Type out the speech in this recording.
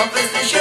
Só festejar.